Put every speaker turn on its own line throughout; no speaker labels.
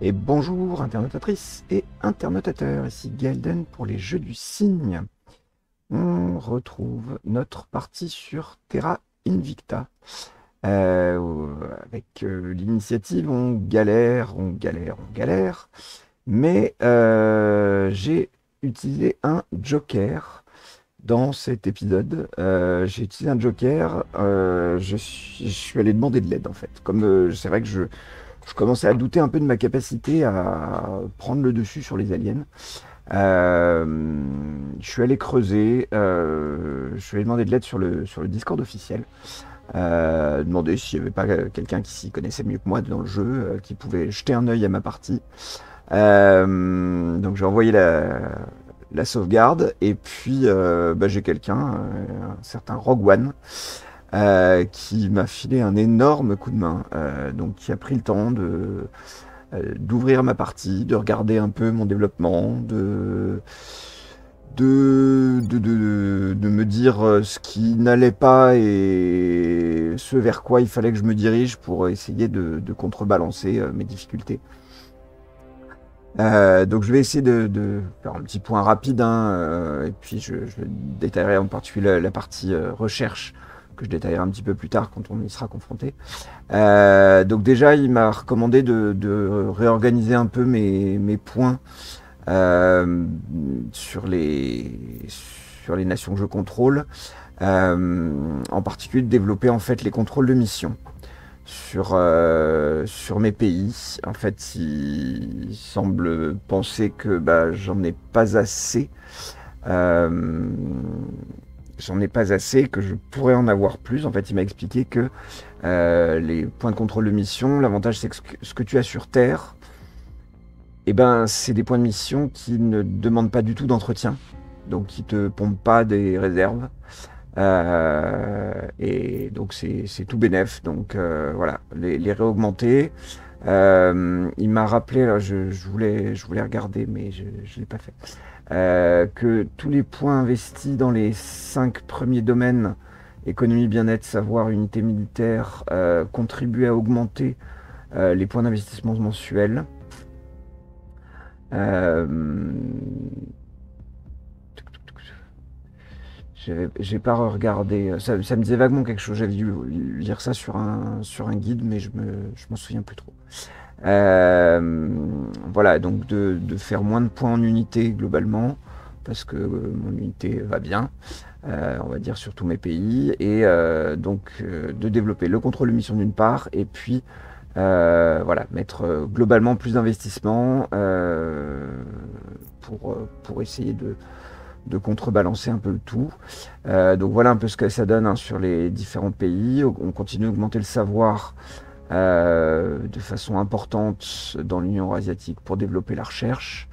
Et bonjour internautatrices et internautateurs, ici Galden pour les jeux du cygne. On retrouve notre partie sur Terra Invicta. Euh, avec euh, l'initiative, on galère, on galère, on galère. Mais euh, j'ai utilisé un joker dans cet épisode. j'ai utilisé un joker. je, suis, je suis allé demander de l'aide en fait. Comme c'est vrai que je je commençais à douter un peu de ma capacité à prendre le dessus sur les aliens. Euh, je suis allé creuser, euh, je suis allé demander de l'aide sur le, sur le Discord officiel. Euh, demander s'il n'y avait pas quelqu'un qui s'y connaissait mieux que moi dans le jeu, euh, qui pouvait jeter un œil à ma partie. donc j'ai envoyé la, la, sauvegarde et puis bah, j'ai quelqu'un, un certain Rogue One, euh, qui m'a filé un énorme coup de main, euh, donc qui a pris le temps de euh, d'ouvrir ma partie, de regarder un peu mon développement, de de, de, de, me dire ce qui n'allait pas et ce vers quoi il fallait que je me dirige pour essayer de, contrebalancer mes difficultés. Donc je vais essayer de, faire un petit point rapide, hein, et puis je, détaillerai en particulier la partie recherche que je détaillerai un petit peu plus tard quand on y sera confronté. Euh, donc déjà, il m'a recommandé de, réorganiser un peu mes, points euh, sur, les, nations que je contrôle. Euh, en particulier de développer en fait les contrôles de mission sur, sur mes pays. En fait, il, semble penser que bah, j'en ai pas assez j'en ai pas assez, que je pourrais en avoir plus. En fait, il m'a expliqué que euh, les points de contrôle de mission, l'avantage c'est que ce que tu as sur Terre, eh ben, c'est des points de mission qui ne demandent pas du tout d'entretien, donc qui te pompent pas des réserves. Euh, et donc c'est tout bénef. Donc euh, voilà, les, réaugmenter. il m'a rappelé, je, voulais, je voulais regarder, mais je ne l'ai pas fait. Euh, que tous les points investis dans les cinq premiers domaines, économie, bien-être, savoir, unité militaire, euh, contribuent à augmenter euh, les points d'investissement mensuels. J'ai pas regardé, ça, me disait vaguement quelque chose, j'avais dû lire ça sur un, sur un guide, mais je m'en souviens plus trop. Euh, voilà, donc de, faire moins de points en unité globalement, parce que euh, mon unité va bien, euh, on va dire sur tous mes pays, et donc de développer le contrôle de mission d'une part, et puis voilà, mettre globalement plus d'investissement pour, pour essayer de, de contrebalancer un peu le tout. donc voilà un peu ce que ça donne hein, sur les différents pays. On continue à augmenter le savoir euh, de façon importante dans l'Union asiatique pour développer la recherche.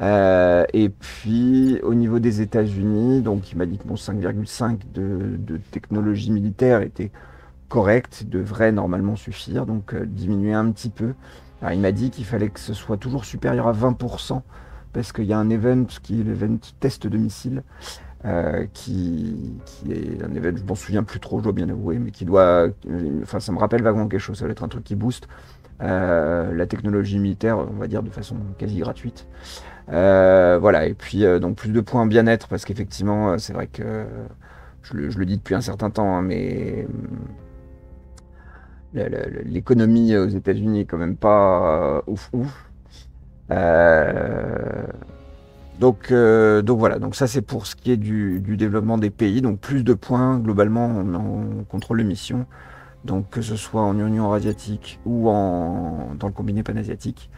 Euh, et puis au niveau des États-Unis, donc il m'a dit que mon 5,5 de, de, technologie militaire était correct, devrait normalement suffire, donc euh, diminuer un petit peu. Il m'a dit qu'il fallait que ce soit toujours supérieur à 20%, parce qu'il y a un event qui est l'event test de missile, euh, qui, est un événement, je m'en souviens plus trop, je dois bien avouer, mais qui doit, enfin ça me rappelle vaguement quelque chose, ça va être un truc qui booste euh, la technologie militaire, on va dire de façon quasi gratuite. Euh, voilà, et puis donc plus de points bien-être, parce qu'effectivement, c'est vrai que je le, dis depuis un certain temps, hein, mais l'économie aux États-Unis est quand même pas ouf ouf. Donc, euh, donc voilà, donc ça c'est pour ce qui est du, développement des pays, donc plus de points globalement en, contrôle de mission, donc que ce soit en Union asiatique ou en, dans le combiné panasiatique.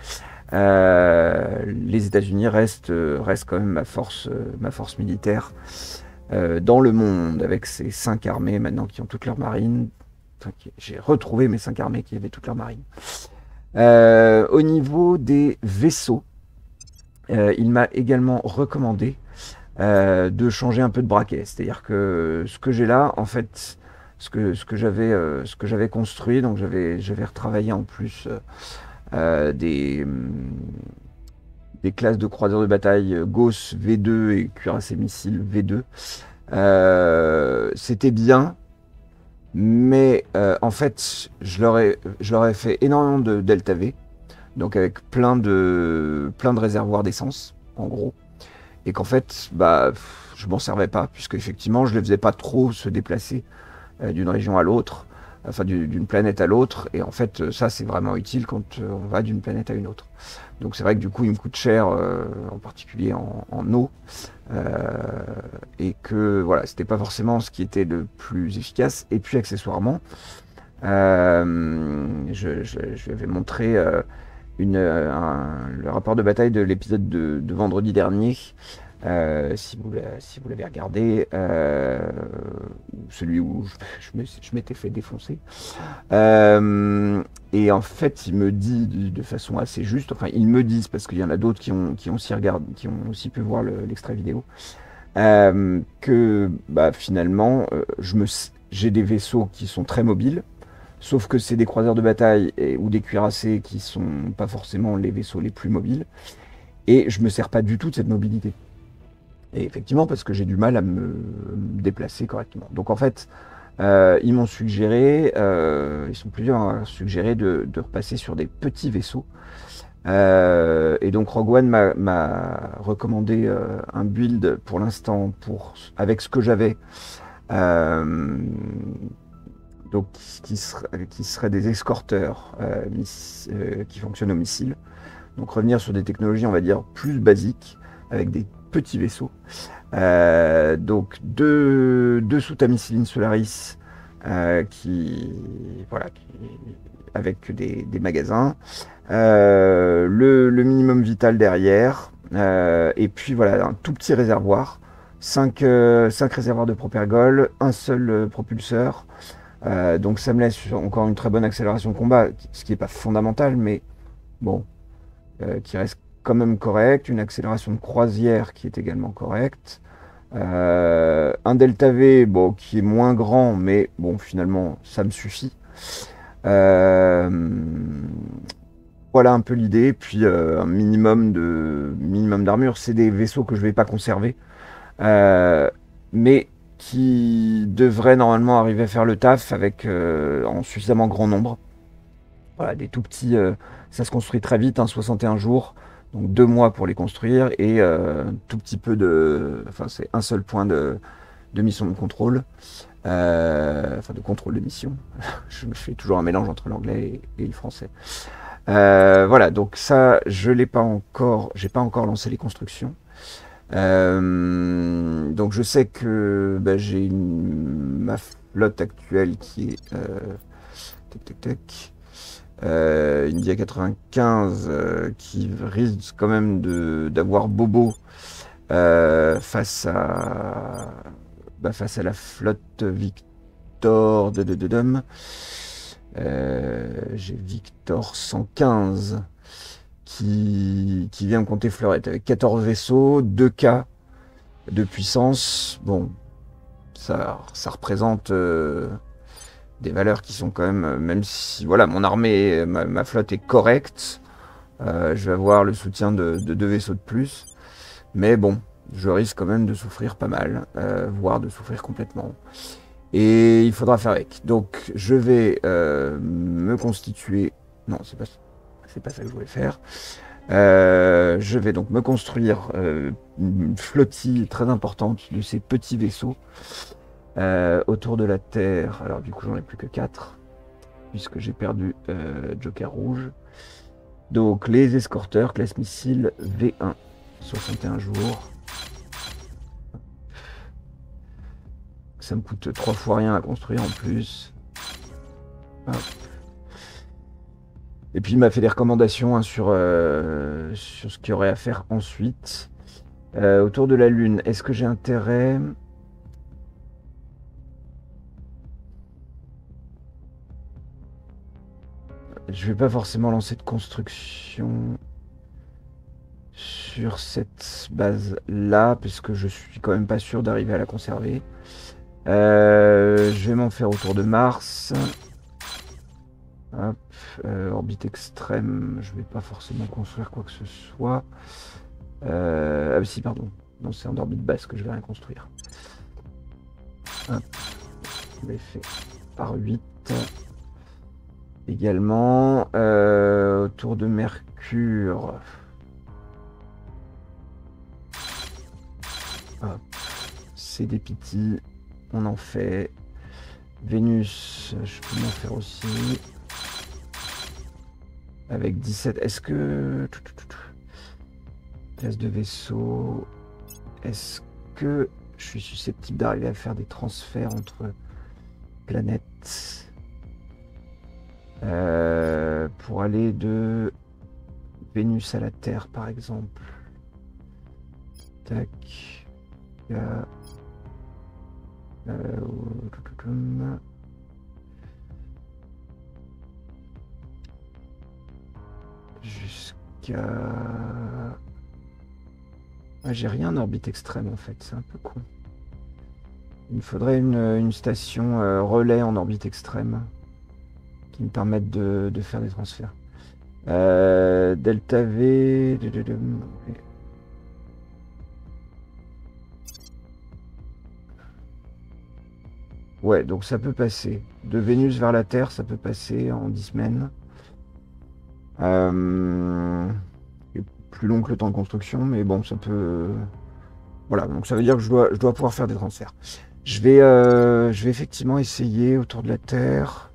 Euh, les États-Unis restent, restent quand même ma force, militaire euh, dans le monde, avec ces cinq armées maintenant qui ont toute leur marine. J'ai retrouvé mes cinq armées qui avaient toute leur marine. au niveau des vaisseaux, euh, il m'a également recommandé euh, de changer un peu de braquet. C'est-à-dire que ce que j'ai là, en fait, ce que, euh, j'avais construit, donc j'avais retravaillé en plus des classes de croiseurs de bataille Gauss V2 et cuirassé missile V2. C'était bien, mais en fait, je leur, je leur ai fait énormément de Delta V. donc avec plein de, plein de réservoirs d'essence, en gros. Et qu'en fait, bah, je m'en servais pas, puisque effectivement, je ne les faisais pas trop se déplacer euh, d'une région à l'autre, enfin d'une planète à l'autre. Et en fait, ça, c'est vraiment utile quand euh, on va d'une planète à une autre. Donc c'est vrai que du coup, il me coûte cher, euh, en particulier en, eau, et que voilà, c'était pas forcément ce qui était le plus efficace. Et puis accessoirement, je, je, je, lui avais montré une, le rapport de bataille de l'épisode de, vendredi dernier euh, si vous, l'avez regardé, euh, celui où je, m'étais fait défoncer. Euh, et en fait, il me dit de, façon assez juste, enfin, ils me disent, parce qu'il y en a d'autres qui ont, qui, ont aussi qui ont aussi pu voir l'extrait vidéo, que bah, finalement, j'ai des vaisseaux qui sont très mobiles, sauf que c'est des croiseurs de bataille ou des cuirassés qui sont pas forcément les vaisseaux les plus mobiles, et je me sers pas du tout de cette mobilité. Et effectivement, parce que j'ai du mal à me, déplacer correctement. Donc en fait, euh, ils m'ont suggéré, euh, ils sont plusieurs à suggérer de, repasser sur des petits vaisseaux. Euh, et donc Rogue One m'a recommandé un build pour l'instant avec ce que j'avais. Donc qui, qui serait des escorteurs qui fonctionnent au missile. Donc revenir sur des technologies, on va dire, plus basiques, avec des petits vaisseaux. Euh, donc deux, deux sous Solaris euh, qui, voilà, avec des, magasins, euh, le, minimum vital derrière, et puis voilà un tout petit réservoir, 5, réservoirs de propergol, un seul propulseur. Donc ça me laisse encore une très bonne accélération de combat, ce qui n'est pas fondamental, mais bon, qui reste quand même correct, une accélération de croisière qui est également correcte, euh, un delta V bon, qui est moins grand, mais bon, finalement, ça me suffit. Euh, voilà un peu l'idée. Puis euh, un minimum de minimum d'armure. C'est des vaisseaux que je vais pas conserver, mais qui devraient normalement arriver à faire le taf avec en suffisamment grand nombre. Voilà, des tout petits. ça se construit très vite, hein, 61 jours donc deux mois pour les construire et euh, tout petit peu de, enfin c'est un seul point de, mission de contrôle, euh, enfin de contrôle de mission. je me fais toujours un mélange entre l'anglais et, le français. Euh, voilà, donc ça, je l'ai pas encore, j'ai pas encore lancé les constructions. Donc je sais que bah, j'ai ma flotte actuelle qui est tac tac tac euh, India 95 euh, qui risque quand même d'avoir Bobo euh, face à bah, face à la flotte Victor de de, de, J'ai Victor 115 qui, vient me compter fleurette avec 14 vaisseaux, 2K de puissance. Bon, ça, ça représente des valeurs qui sont quand même, euh, même si voilà, mon armée, ma, flotte est correcte, euh, je vais avoir le soutien de, deux vaisseaux de plus. Mais bon, je risque quand même de souffrir pas mal, euh, voire de souffrir complètement. Et il faudra faire avec. Donc je vais me constituer. Non, c'est pas, c'est pas ça que je voulais faire. je vais donc me construire une flottille très importante de ces petits vaisseaux. Euh, autour de la Terre, alors du coup j'en ai plus que 4, puisque j'ai perdu euh, Joker rouge. Donc les escorteurs, classe missile V1, 61 jours. Ça me coûte trois fois rien à construire en plus. Et puis il m'a fait des recommandations hein, sur, euh, sur ce qu'il y aurait à faire ensuite. autour de la Lune, est-ce que j'ai intérêt? Je vais pas forcément lancer de construction sur cette base là, puisque je suis quand même pas sûr d'arriver à la conserver. Euh, je vais m'en faire autour de Mars. Hop, euh, orbite extrême, je vais pas forcément construire quoi que ce soit. Euh, ah si, pardon. Non, c'est en orbite basse que je vais rien construire. Hop, je l'ai fait par 8 également. Euh, autour de Mercure. Mercure. C'est des petits. On en fait. Vénus, je peux m'en faire aussi. Avec 17. Est-ce que. Place de vaisseau. Est-ce que je suis susceptible d'arriver à faire des transferts entre planètes euh, pour aller de Vénus à la Terre, par exemple? Tac. Euh, Jusqu'à... Ah, j'ai rien en orbite extrême en fait, c'est un peu con. Il me faudrait une, station euh, relais en orbite extrême qui me permette de, faire des transferts. Euh, delta V. Ouais, donc ça peut passer. De Vénus vers la Terre, ça peut passer en 10 semaines. Euh, plus long que le temps de construction, mais bon, ça peut. Voilà, donc ça veut dire que je dois, je dois pouvoir faire des transferts. Je vais, euh, je vais effectivement essayer autour de la Terre.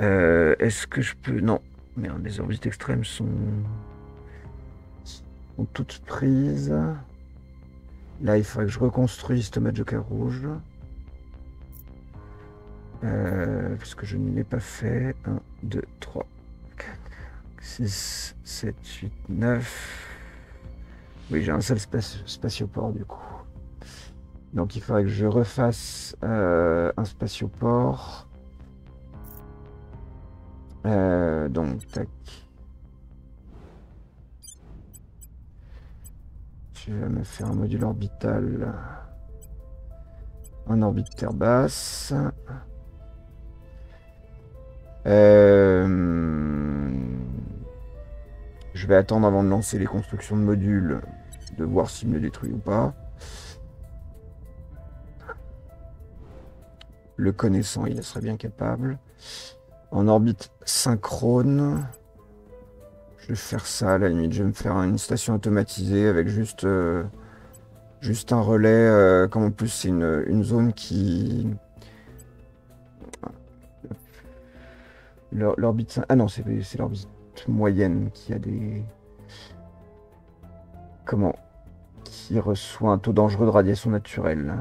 Euh, est-ce que je peux. Non, merde, les orbites extrêmes sont sont toutes prises. Là, il faudrait que je reconstruise Thomas Joker rouge. Euh, parce que je ne l'ai pas fait. 1, 2, 3, 4, 6, 7, 8, 9. Oui, j'ai un seul spatioport du coup. Donc il faudrait que je refasse euh, un spatioport. Euh, donc, tac. Je vais me faire un module orbital en orbite terre basse. Euh, je vais attendre avant de lancer les constructions de modules, de voir s'il me détruit ou pas. Le connaissant, il serait bien capable. En orbite synchrone. Je vais faire ça à la limite. Je vais me faire une station automatisée avec juste, euh, un relais. Euh, comme en plus c'est une, zone qui... L'orbite... Ah non, c'est l'orbite moyenne qui a des... Comment Qui reçoit un taux dangereux de radiation naturelle.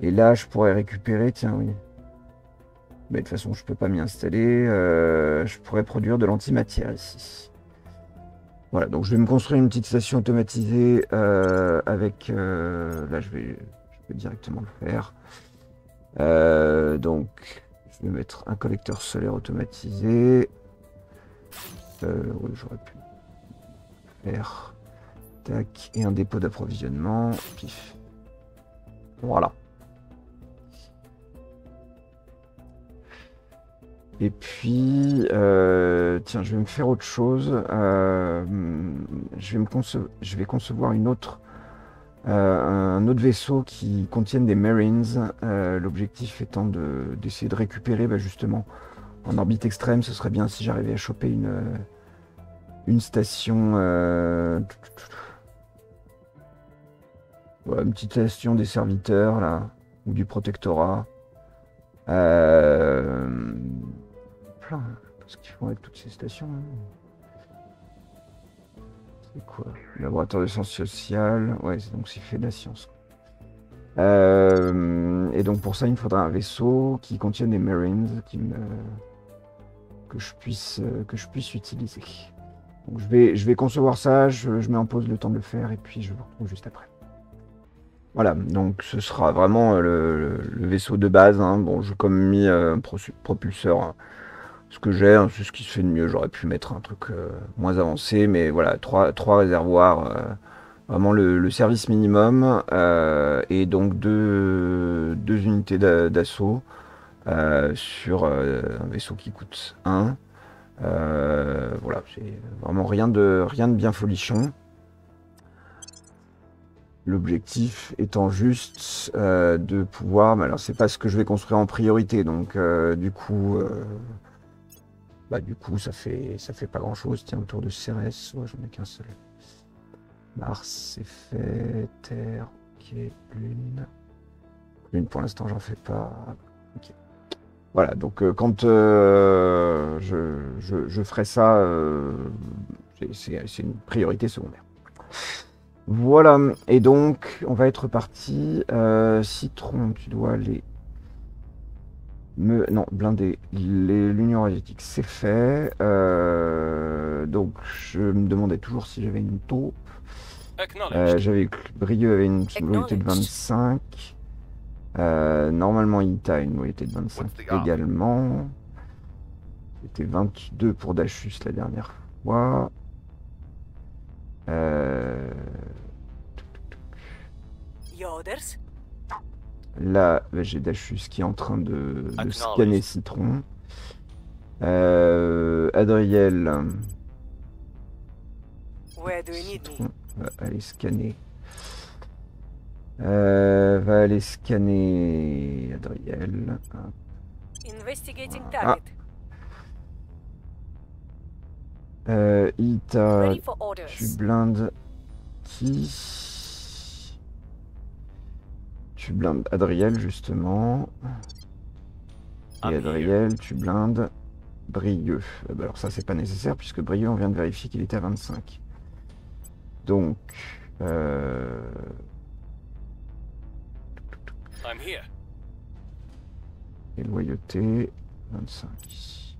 Et là, je pourrais récupérer, tiens, oui de toute façon, je peux pas m'y installer. Euh, je pourrais produire de l'antimatière ici. Voilà, donc je vais me construire une petite station automatisée euh, avec... Euh, là, je vais, je vais directement le faire. donc, vais mettre un collecteur solaire automatisé. oui, j'aurais pu faire. Tac, et un dépôt d'approvisionnement. Pif. Voilà. Et puis, euh, tiens, je vais me faire autre chose. Euh, je, vais me je vais concevoir une autre, euh, un autre vaisseau qui contienne des Marines. L'objectif étant d'essayer de, récupérer bah, justement en orbite extrême. Ce serait bien si j'arrivais à choper une, une station. une petite station des serviteurs là, ou du protectorat. Euh, plein, parce qu'ils font avec toutes ces stations. Hein. Laboratoire de sciences sociales. Ouais, donc c'est fait de la science. Euh, et donc pour ça, il me faudra un vaisseau qui contienne des Marines que, je puisse, que je puisse utiliser. Donc je vais, je vais concevoir ça, je, mets en pause le temps de le faire et puis je vous retrouve juste après. Voilà, donc ce sera vraiment le, vaisseau de base. Hein. Bon, j'ai comme mis un propulseur hein ce que j'ai, hein, c'est ce qui se fait de mieux. J'aurais pu mettre un truc euh, moins avancé, mais voilà, trois, trois réservoirs, euh, vraiment le, service minimum, euh, et donc deux, deux unités d'assaut sur un vaisseau qui coûte 1. voilà, c'est vraiment rien de, rien de bien folichon. L'objectif étant juste de pouvoir. Mais alors, c'est pas ce que je vais construire en priorité, donc du coup, bah du coup, ça fait ça fait pas grand chose. Tiens, autour de Cérès, ouais, j'en ai qu'un seul. Mars, c'est fait. Terre, ok. Lune. Lune, pour l'instant, j'en fais pas. Voilà, donc euh, quand euh, je, je- ferai ça, euh, c'est- une priorité secondaire. Voilà, et donc on va être parti. Citron, tu dois aller me. Non, blinder. Les- L'Union asiatique, c'est fait. Euh, donc je me demandais toujours si j'avais une taupe. Euh. J'avais que Brieux avait une loyauté de
Acknowledged.
25. Euh, normalement, Ita a une loyauté de 25
What's the gap?
également. C'était 22 pour Dachus la dernière fois. Euh,
Yoders.
Là, bah, j'ai Dachus qui est en train de, de
Acknowledged.
scanner Citron. Euh, Adriel
Where do you need me?
Citron va aller scanner. Euh, va aller scanner Adriel. Ah.
target.
Euh, Ita, tu blindes qui Tu blindes Adriel, justement. Et
here.
Adriel, tu blindes Brieux. Euh, bah alors ça, c'est pas nécessaire, puisque Brieux, on vient de vérifier qu'il était à 25. Donc... Euh...
I'm here.
Et loyauté, 25 ici.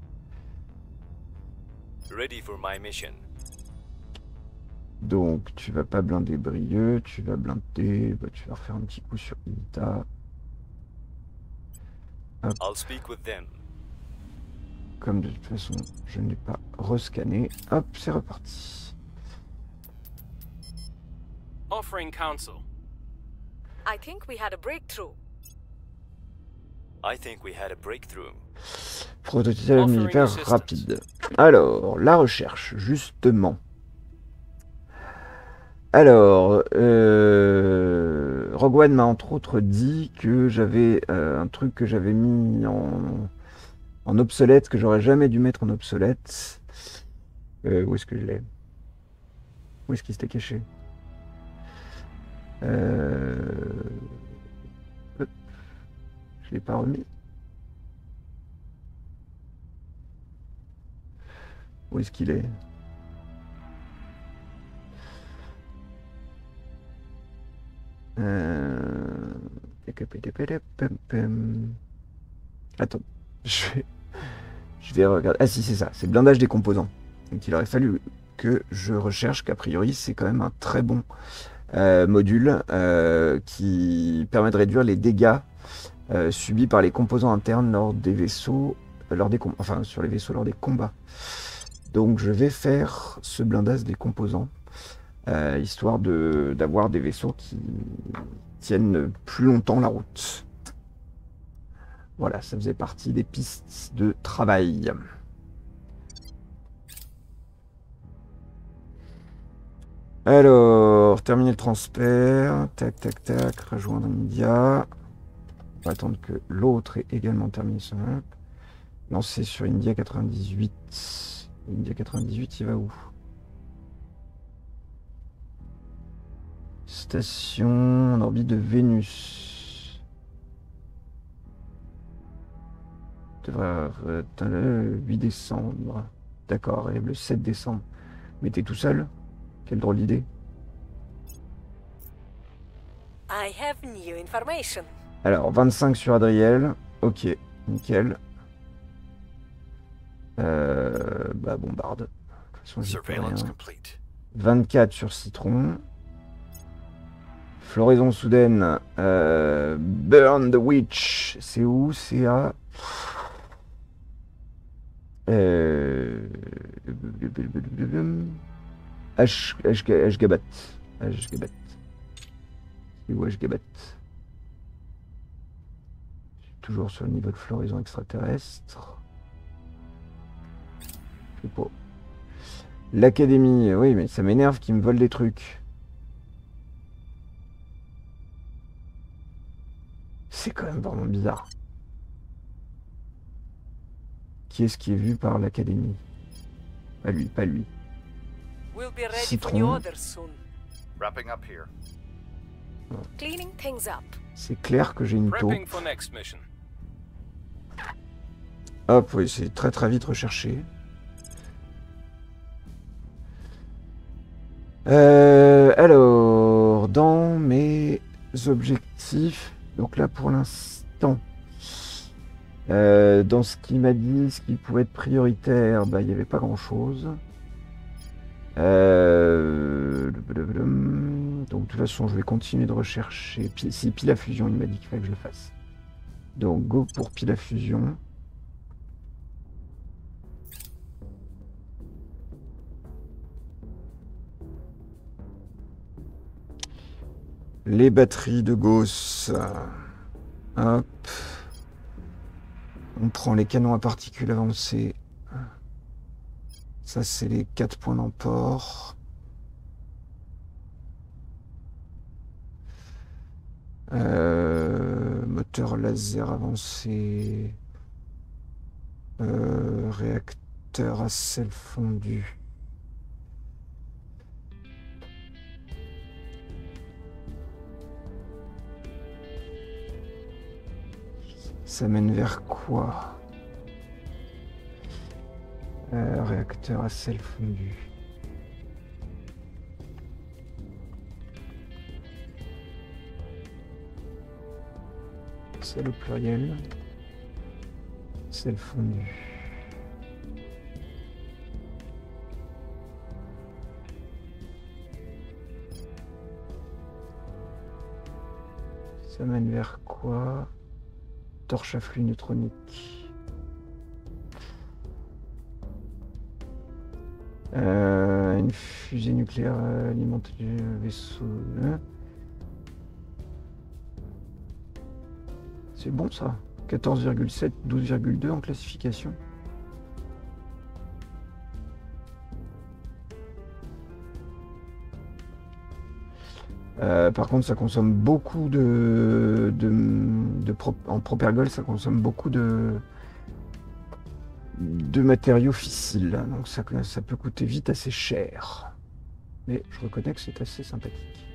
Ready for my mission.
Donc, tu vas pas blinder Brieux, tu vas blinder... Bah, tu vas refaire un petit coup sur Ita.
I'll speak with them.
Comme de toute façon, je n'ai pas rescanné. Hop, c'est reparti.
Offering counsel.
I think we had a breakthrough.
I think we had a breakthrough.
Prototype militaire rapide. Alors, la recherche, justement. Alors, euh, Rogue One m'a entre autres dit que j'avais euh, un truc que j'avais mis en, obsolète, que j'aurais jamais dû mettre en obsolète. Euh, où est-ce que je l'ai? Où est-ce qu'il s'était caché? Euh... Je l'ai pas remis. Où est-ce qu'il est? Euh, Attends, je vais, je vais regarder. Ah si, c'est ça, c'est blindage des composants. Donc il aurait fallu que je recherche qu'a priori c'est quand même un très bon euh, module euh, qui permet de réduire les dégâts subis par les composants internes lors des vaisseaux, lors des enfin sur les vaisseaux lors des combats. Donc je vais faire ce blindage des composants, euh, histoire de d'avoir des vaisseaux qui tiennent plus longtemps la route. Voilà, ça faisait partie des pistes de travail. Alors, terminer le transfert. Tac, tac, tac. Rejoindre India. On va attendre que l'autre ait également terminé son map. Lancer sur India 98. India 98, il va où? Station en orbite de Vénus. Devrait être le 8 décembre. D'accord, et le 7 décembre. Mais t'es tout seul? Quelle drôle d'idée.
I have new information.
Alors, 25 sur Adriel. Ok, nickel. Euh, bah, bombarde. De toute façon, j'y peux
Surveillance
rien.
complete.
24 sur Citron. Floraison soudaine. euh, Burn the Witch. C'est où C'est à. Euh... Ash- Ash- Ashgabat. Ashgabat. C'est où Je suis Toujours sur le niveau de floraison extraterrestre. Je sais pas. L'académie, oui, mais ça m'énerve qu'ils me volent des trucs. C'est quand même vraiment bizarre. Qui est-ce qui est vu par l'académie? Pas lui, pas lui.
We'll be ready for
Citron.
new orders soon.
Wrapping up here.
Cleaning things up.
C'est clair que j'ai une taupe. Hop, oui, c'est très très vite recherché. Euh, alors, dans mes objectifs, donc là pour l'instant, euh, dans ce qu'il m'a dit, ce qui pouvait être prioritaire, bah, il n'y avait pas grand chose. Euh, donc de toute façon, je vais continuer de rechercher. Si pile à fusion, il m'a dit qu'il fallait que je le fasse. Donc go pour pile à fusion. Les batteries de Gauss. Hop. On prend les canons à particules avancées. Ça, c'est les 4 points d'emport. Euh, moteur laser avancé. Euh, réacteur à sel fondu. Ça mène vers quoi? Euh, Réacteur à sel fondu. C'est le pluriel. Sel fondu. Ça mène vers quoi? Torche à flux neutronique. Euh, une fusée nucléaire euh, alimente du vaisseau. hein. C'est bon ça. 14,7, 12,2 en classification. Euh, par contre, ça consomme beaucoup de, en propergol, ça consomme beaucoup de, de matériaux fissiles. Donc ça, peut coûter vite assez cher. Mais je reconnais que c'est assez sympathique.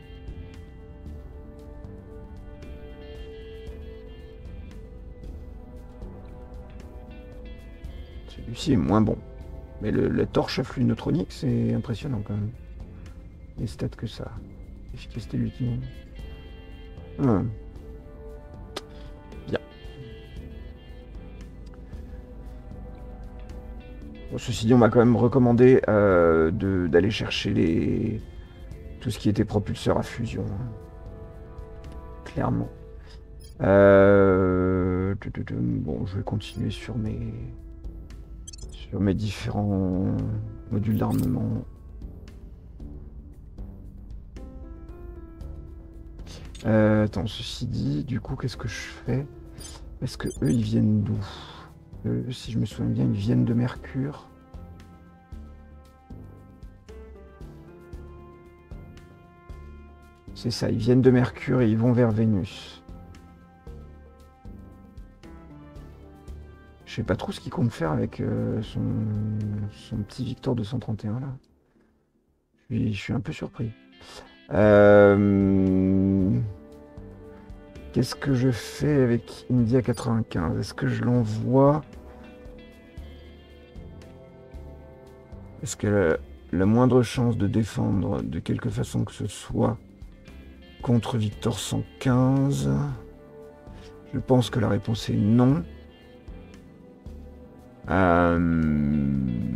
Celui-ci est moins bon. Mais le, torche à flux neutronique, c'est impressionnant quand même. Les stats que ça. Efficacité ultime. Hum. Bien. Bon, ceci dit, on m'a quand même recommandé euh, d'aller chercher les tout ce qui était propulseur à fusion. hein. Clairement. Euh, Bon, je vais continuer sur mes sur mes différents modules d'armement. Euh, attends, ceci dit, du coup, qu'est-ce que je fais? Est-ce que eux, ils viennent d'où? Eux, Si je me souviens bien, ils viennent de Mercure. C'est ça, ils viennent de Mercure et ils vont vers Vénus. Je sais pas trop ce qu'il compte faire avec euh, son, son petit Victor 231 là. Je suis, je suis un peu surpris. Euh, Qu'est-ce que je fais avec India 95 Est-ce que je l'envoie? Est-ce qu'elle a la moindre chance de défendre de quelque façon que ce soit contre Victor 115 Je pense que la réponse est non. Euh,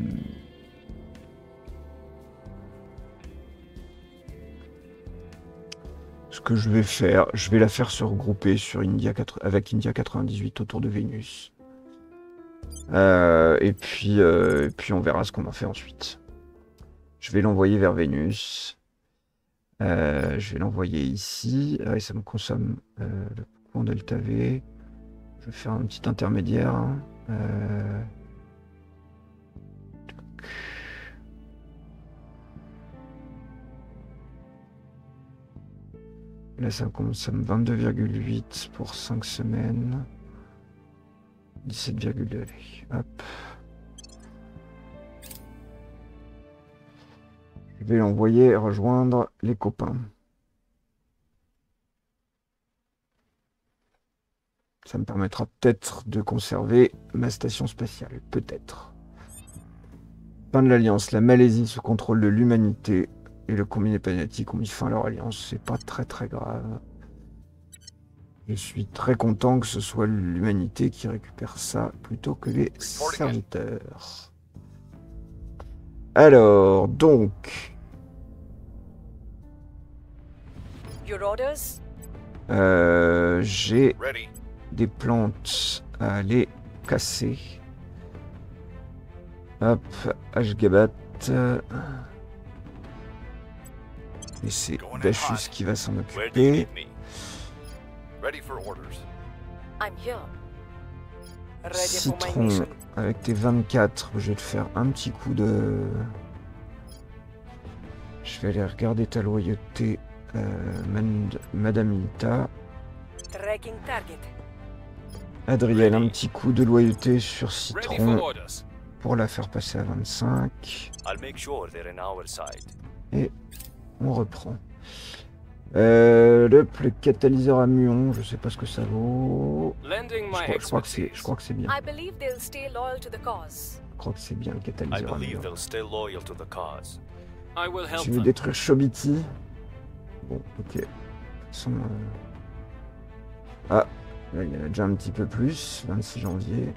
Que je vais faire, je vais la faire se regrouper sur India 4 avec India 98 autour de Vénus. Euh, et, puis, euh, et puis on verra ce qu'on en fait ensuite. Je vais l'envoyer vers Vénus. Euh, je vais l'envoyer ici. Ah, et ça me consomme le point delta V. Je vais faire un petit intermédiaire. hein. Là, ça consomme 22,8 pour 5 semaines. 17,2. allez, Hop. Je vais l'envoyer rejoindre les copains. Ça me permettra peut-être de conserver ma station spatiale. Peut-être. Fin de l'alliance. La Malaisie sous contrôle de l'humanité et le combiné panatique ont mis fin à leur alliance. C'est pas très très grave. Je suis très content que ce soit l'humanité qui récupère ça plutôt que les serviteurs. Alors, donc,
Your orders?
euh, j'ai
Ready.
des plantes à aller casser. Hop, Ashgabat. Et c'est Dachus qui va s'en occuper.
need me?
Ready for orders.
I'm here. Ready for my
Citron, avec tes 24, je vais te faire un petit coup de... Je vais aller regarder ta loyauté, euh, Madame
target.
Adriel, un petit coup de loyauté sur
Ready for
Citron
orders.
pour la faire passer à 25. On reprend. Euh, le, catalyseur à muon, je sais pas ce que ça vaut.
Lending
Je
my
crois, je crois que c'est, je crois que c'est bien.
I believe they'll stay loyal to the cause.
Je crois que c'est bien le catalyseur à muon. Je vais détruire Chobiti. Bon, ok. Façon, euh, Ah, là, il y en a déjà un petit peu plus. 26 janvier.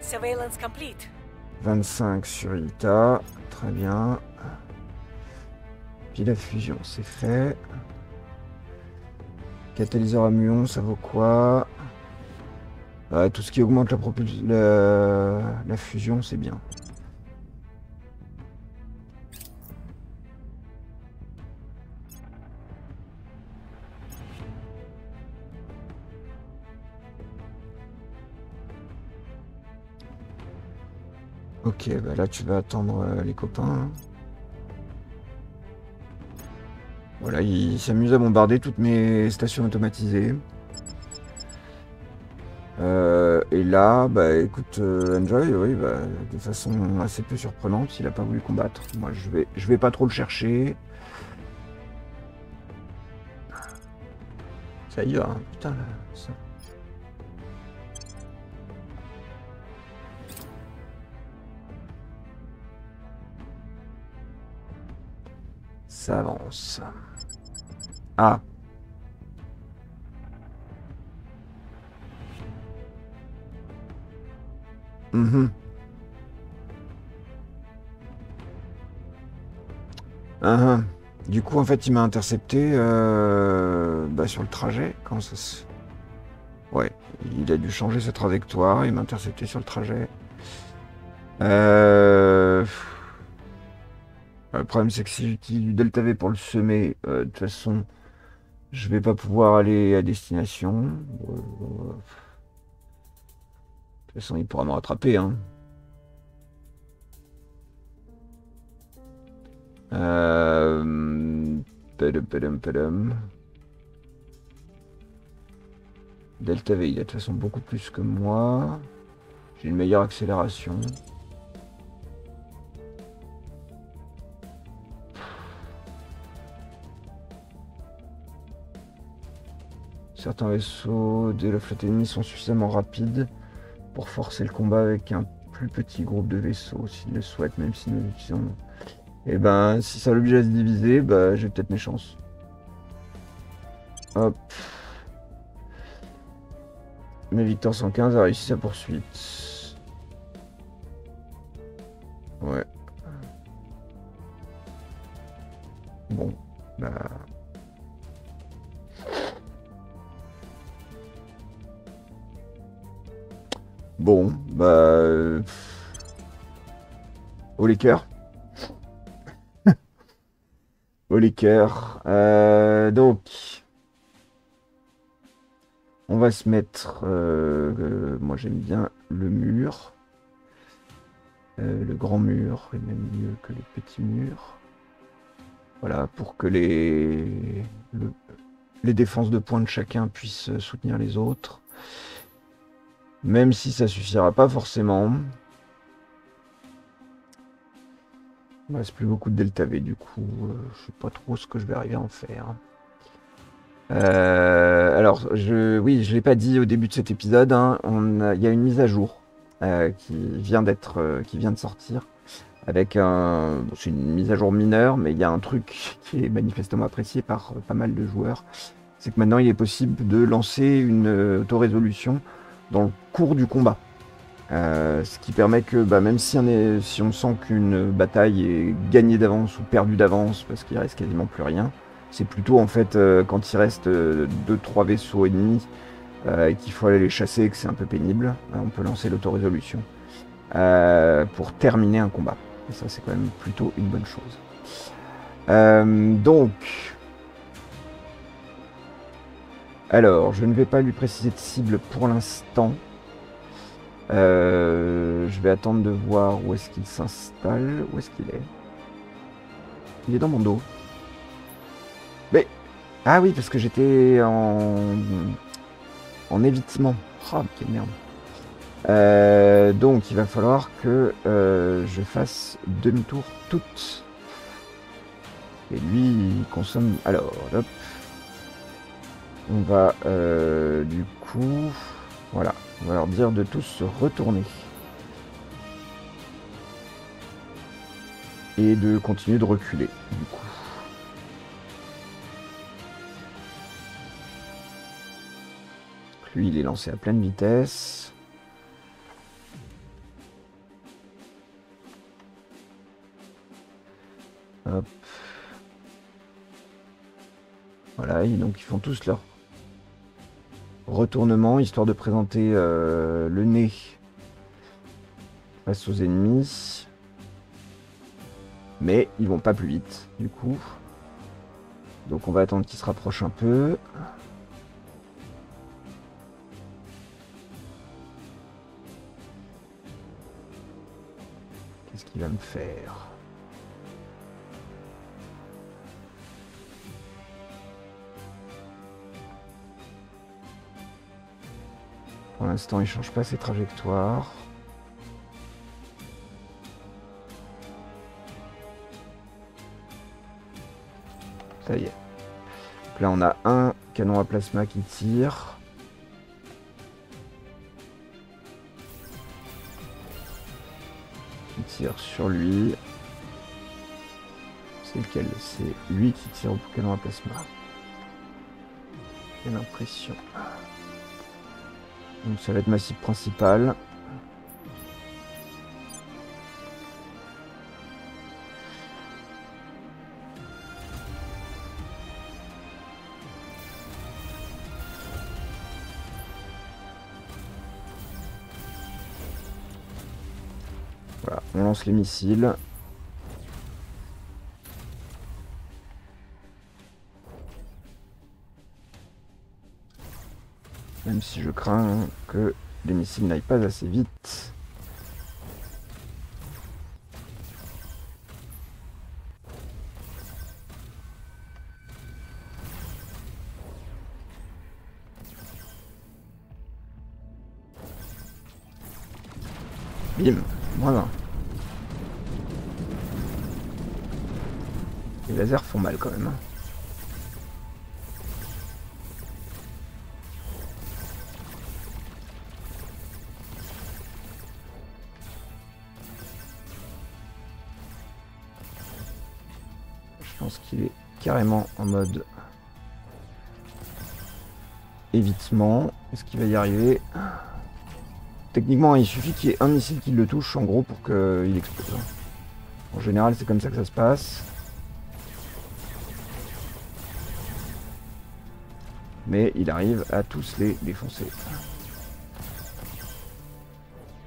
Surveillance complete.
25 sur Ita. Très bien. Puis la fusion, c'est fait. Catalyseur à muon, ça vaut quoi? Tout ce qui augmente la, la fusion, c'est bien. Ok, bah là tu vas attendre euh, les copains. hein. Voilà, ils s'amusent à bombarder toutes mes stations automatisées. Euh, et là, bah écoute, euh, Enjoy, oui, bah, de façon assez peu surprenante, il a pas voulu combattre. Moi, je vais, je vais pas trop le chercher. Ça y va, hein, putain là. Ça... avance. Ah. Mhm. Ah. Du coup, en fait, il m'a intercepté euh, bah, sur le trajet. Quand ça se... Ouais, il a dû changer sa trajectoire. Il m'a intercepté sur le trajet. Euh... Le problème, c'est que si j'utilise du Delta V pour le semer, euh, de toute façon, je vais pas pouvoir aller à destination. Euh, euh, De toute façon, il pourra me rattraper. Hein. Euh... Delta V, il a de toute façon beaucoup plus que moi. J'ai une meilleure accélération. Certains vaisseaux de la flotte ennemie sont suffisamment rapides pour forcer le combat avec un plus petit groupe de vaisseaux s'ils le souhaitent, même si nous utilisons. Et ben, si ça l'oblige à se diviser, bah, j'ai peut-être mes chances. Hop. Mais Victor 115 a réussi sa poursuite. Ouais. Bon, bah. Bon, bah. euh, Au les cœurs. Au les cœurs. Euh, donc. On va se mettre. euh, euh, moi j'aime bien le mur. le grand mur est même mieux que les petits murs. Voilà, pour que les, le- les défenses de points de chacun puissent soutenir les autres. Même si ça suffira pas forcément. Il me reste plus beaucoup de delta V du coup, euh, je sais pas trop ce que je vais arriver à en faire. Euh, alors, je, oui, je l'ai pas dit au début de cet épisode, hein, il y a une mise à jour euh, qui vient d'être, euh, qui vient de sortir, avec un, c'est une mise à jour mineure, mais il y a un truc qui est manifestement apprécié par pas mal de joueurs, c'est que maintenant il est possible de lancer une autorésolution dans le cours du combat. Euh, ce qui permet que bah, même si on, est, si on sent qu'une bataille est gagnée d'avance ou perdue d'avance parce qu'il reste quasiment plus rien, c'est plutôt en fait euh, quand il reste 2-3 vaisseaux ennemis euh, et qu'il faut aller les chasser et que c'est un peu pénible, euh, on peut lancer l'autorésolution euh, pour terminer un combat. Et ça c'est quand même plutôt une bonne chose. Euh, donc, alors je ne vais pas lui préciser de cible pour l'instant. Euh, je vais attendre de voir où est-ce qu'il s'installe. Où est-ce qu'il est Il est dans mon dos. Mais. Ah oui, parce que j'étais en. En évitement. Oh, quelle merde. Euh, donc, il va falloir que euh, je fasse demi-tour toute. Et lui, il consomme. Alors, hop. On va euh, du coup. Voilà. On va leur dire de tous se retourner. Et de continuer de reculer, du coup. Lui, il est lancé à pleine vitesse. Voilà, et donc ils font tous leur retournement, histoire de présenter euh, le nez face aux ennemis. Mais ils vont pas plus vite, du coup. Donc on va attendre qu'ils se rapprochent un peu. Qu'est-ce qu'il va me faire? L'instant, il change pas ses trajectoires. Ça y est. Donc là, on a un canon à plasma qui tire. Qui tire sur lui. C'est lequel? C'est lui qui tire au canon à plasma. J'ai l'impression. Donc ça va être ma cible principale. Voilà, on lance les missiles. Même si je crains que les missiles n'aillent pas assez vite. Bim, un. Les lasers font mal quand même. Carrément en mode évitement. Est-ce qu'il va y arriver? Techniquement, il suffit qu'il y ait un missile qui le touche en gros pour qu'il explose. En général, c'est comme ça que ça se passe. Mais il arrive à tous les défoncer.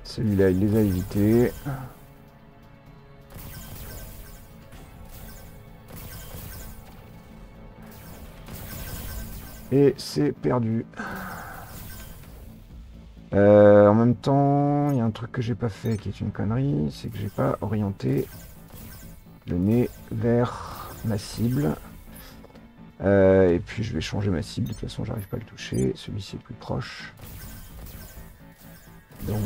Celui-là, il les a évités. Et c'est perdu. Euh, en même temps, il y a un truc que j'ai pas fait qui est une connerie, c'est que j'ai pas orienté le nez vers ma cible. Euh, et puis je vais changer ma cible, de toute façon j'arrive pas à le toucher, celui-ci est plus proche. Donc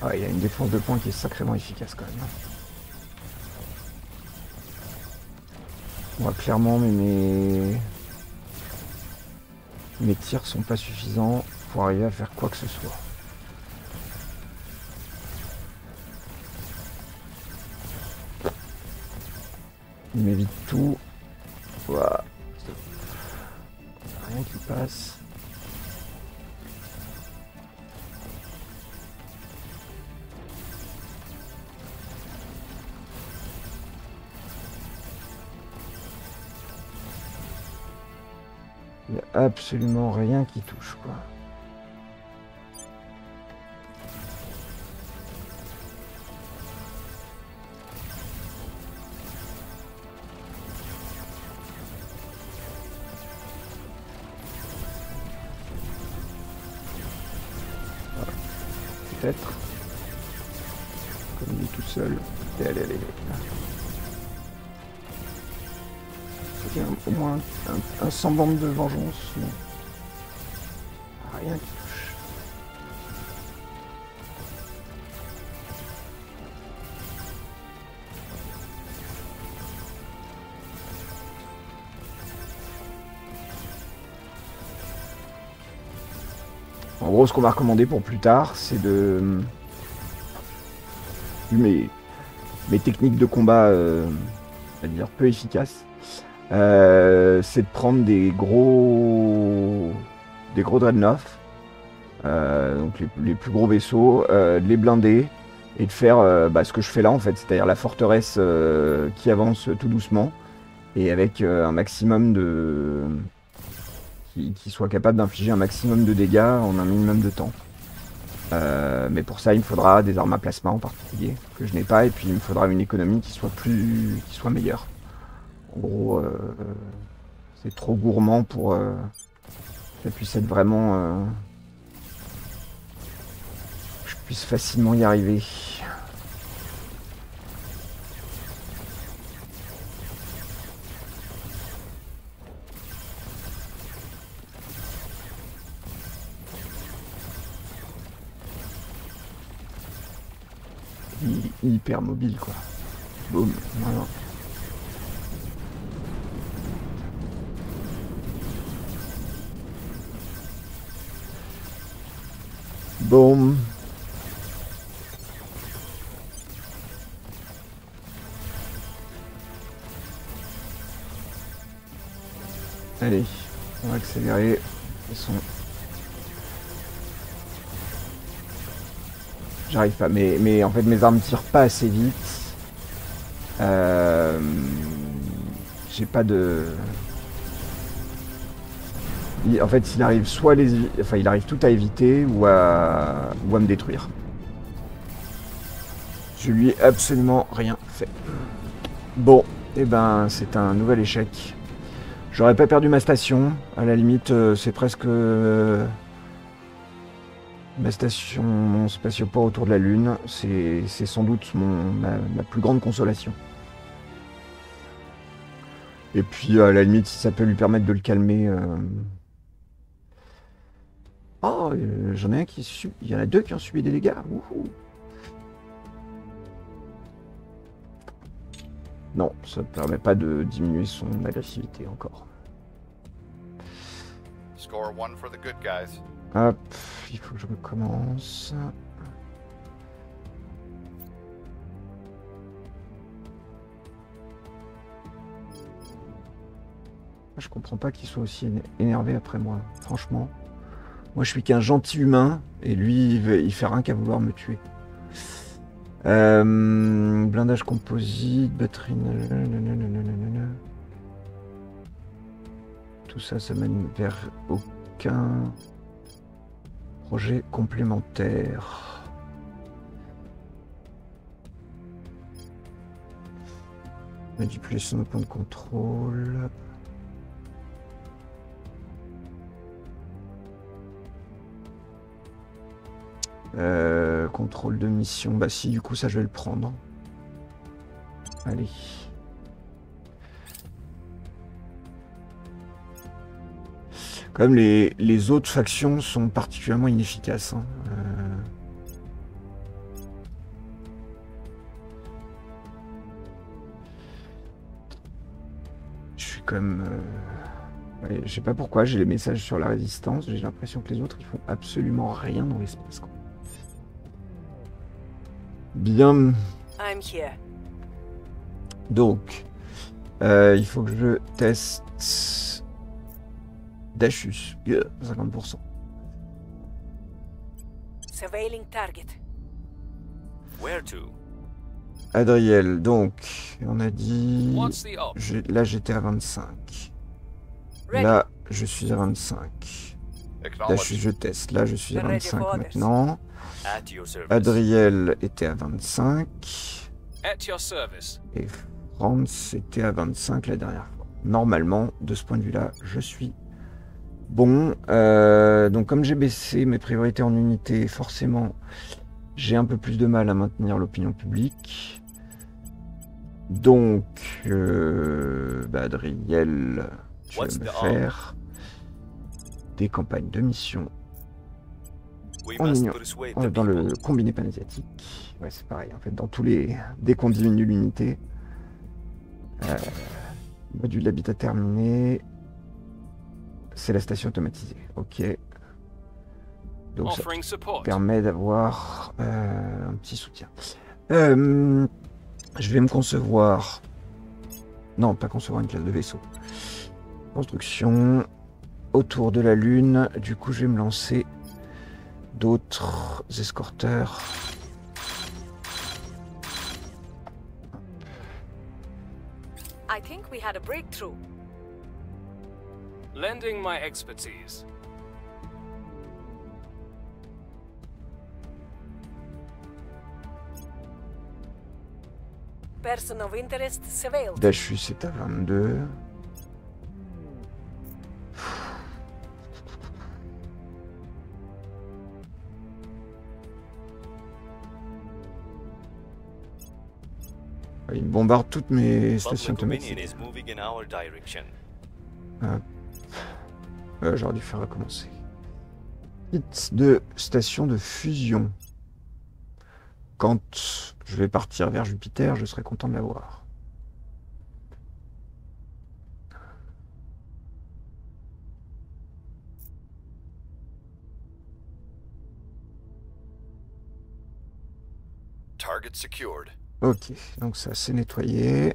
Ah, il y a une défense de points qui est sacrément efficace quand même. Moi, clairement, mais mes... mes tirs sont pas suffisants pour arriver à faire quoi que ce soit. Il m'évite tout. Qui touche, quoi. Peut-être. Comme il est tout seul. Allez, allez, allez. Il y au moins un, un semblant de vengeance. Ce qu'on va recommander pour plus tard, c'est de. Vu mes, techniques de combat, euh, va dire, peu efficaces, euh, c'est de prendre des gros des gros dreadnoughts, euh, donc les, plus gros vaisseaux, euh, de les blinder et de faire euh, bah, ce que je fais là en fait, c'est-à-dire la forteresse euh, qui avance tout doucement et avec euh, un maximum de qui, soit capable d'infliger un maximum de dégâts en un minimum de temps. Euh, mais pour ça, il me faudra des armes à plasma en particulier que je n'ai pas, et puis il me faudra une économie qui soit plus, qui soit meilleure. En gros, euh, c'est trop gourmand pour euh, que ça puisse être vraiment. que je puisse facilement y arriver. Hyper mobile quoi. Boum, voilà. Boum. Allez, on va accélérer. De toute J'arrive pas, mais, mais en fait mes armes tirent pas assez vite. Euh, J'ai pas de. En fait, il arrive soit les, enfin, il arrive tout à éviter ou à, ou à me détruire. Je lui ai absolument rien fait. Bon, et ben c'est un nouvel échec. J'aurais pas perdu ma station. À la limite, euh, c'est presque euh, ma station, mon spatioport autour de la Lune. C'est sans doute mon, ma, ma plus grande consolation. Et puis, à la limite, si ça peut lui permettre de le calmer. euh, Oh, euh, j'en ai un qui. sub- Il y en a deux qui ont subi des dégâts. Wouhou. Non, ça ne permet pas de diminuer son agressivité encore.
Score one for the good guys.
Hop, il faut que je recommence. Je comprends pas qu'il soit aussi éner- énervé après moi, franchement. Moi, je suis qu'un gentil humain, et lui, il, veut- il fait rien qu'à vouloir me tuer. Euh, blindage composite, batterie... Tout ça, ça mène vers aucun projet complémentaire. Manipulation de points de contrôle. Euh, contrôle de mission, bah si du coup ça je vais le prendre. Allez. Quand même, les, les autres factions sont particulièrement inefficaces. hein. Euh, Je suis même... euh, ouais, je sais pas pourquoi, j'ai les messages sur la résistance. J'ai l'impression que les autres, ils font absolument rien dans l'espace. Bien.
I'm here.
Donc, euh, il faut que je teste Dashus, Yeah, 50%.
Surveilling target.
Where to?
Adriel, donc, on a dit...
What's the op?
j'ai- Là, j'étais à 25.
Ready.
Là, je suis à 25. Dashus,
Acknowledged.
je teste. Là, je suis à
Ready for
25
orders.
maintenant.
At your service.
Adriel était à 25.
At your service.
Et Franz était à 25 la dernière fois. Normalement, de ce point de vue-là, je suis bon. Euh, donc comme j'ai baissé mes priorités en unité, forcément, j'ai un peu plus de mal à maintenir l'opinion publique. Donc, euh, bah, Adriel, tu vas me faire des campagnes de mission
We
on
must
ignore.
persuade
euh,
the
dans le combiné panasiatique. Ouais, c'est pareil. En fait, dans tous les. Dès qu'on diminue l'unité. Euh, module d'habitat terminé. C'est la station automatisée. Ok. Donc ça
Offering support.
permet d'avoir euh, un petit soutien. Euh, je vais me concevoir. Non, pas concevoir une classe de vaisseau. Construction autour de la Lune. Du coup, je vais me lancer d'autres escorteurs.
I think we had a breakthrough.
Lending my expertise.
Person of interest surveilled.
Dachus est à 22. Il bombarde toutes mes stations automatiques. Euh, J'aurais dû faire recommencer. Kit de station de fusion. Quand je vais partir vers Jupiter, je serai content de l'avoir.
Target secured.
Ok, donc ça c'est nettoyé.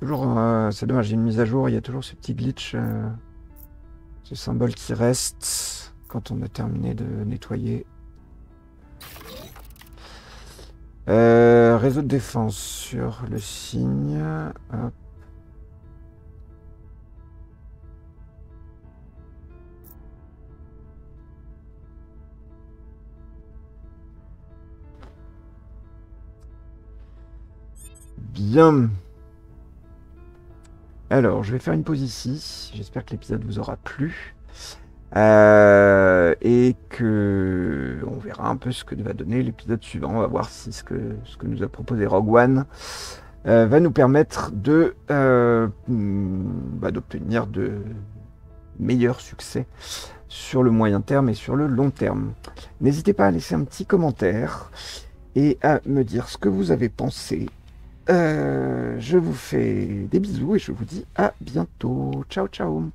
Toujours, euh, c'est dommage, a une mise à jour, il y a toujours ce petit glitch, euh, ce symbole qui reste quand on a terminé de nettoyer. Euh, réseau de défense sur le signe. Hop. Bien. Alors, je vais faire une pause ici. J'espère que l'épisode vous aura plu. Euh, et que on verra un peu ce que va donner l'épisode suivant. On va voir si ce que, ce que nous a proposé Rogue One euh, va nous permettre de euh, bah, d'obtenir de meilleurs succès sur le moyen terme et sur le long terme. N'hésitez pas à laisser un petit commentaire et à me dire ce que vous avez pensé. Euh, je vous fais des bisous et je vous dis à bientôt. Ciao ciao